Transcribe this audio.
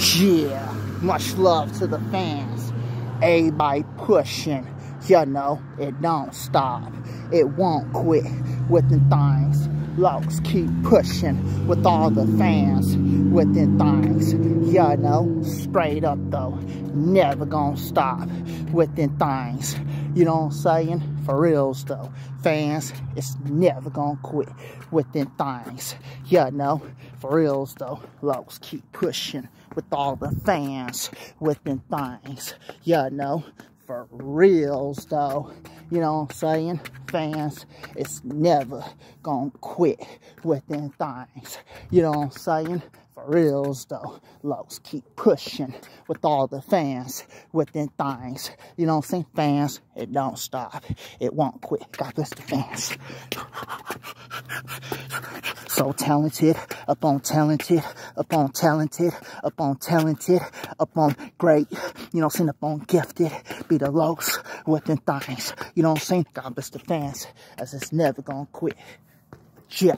Yeah, much love to the fans. Everybody pushing, you know, it don't stop. It won't quit with the things. Locs keep pushing with all the fans with the things. You know, straight up though, never gonna stop with the things. You know what I'm saying? For reals though, fans, it's never gonna quit with them things. You know, for reals though, Locs keep pushing with all the fans with them things. You know, for reals though. You know what I'm saying? Fans, it's never gonna quit with them things. You know what I'm saying? For reals though. Locs keep pushing with all the fans with them things. You know what I'm saying? Fans, it don't stop. It won't quit. God bless the fans so talented, upon talented, upon talented, upon talented, upon great, you know what I'm saying, upon gifted, be the lows within things. You know what I'm saying? God bless the fans, as it's never gonna quit. Yeah.